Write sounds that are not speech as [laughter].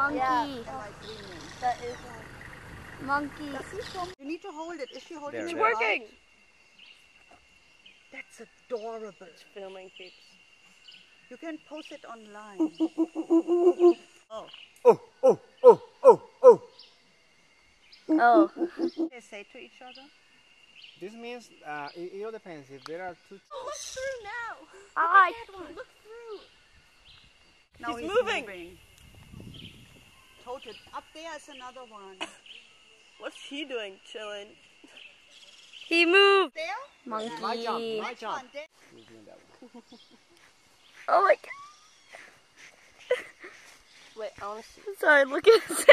Monkey. That is Monkey. Does he show? You need to hold it. Is she holding There, it? there. right? working. That's adorable. It's Filming peeps. You can post it online. [laughs] oh. Oh, oh, oh, oh, oh. Oh. They say to each other. This means uh, it, it all depends. If there are two, Look through now. I. Look through. Now He's he's, moving. moving. Toted. Up there is another one. What's he doing? Chilling. He moved. There? Monkey. my jump, my jump. One there. He's doing that one. [laughs] Oh my god. Wait, I want to see. Sorry, look at his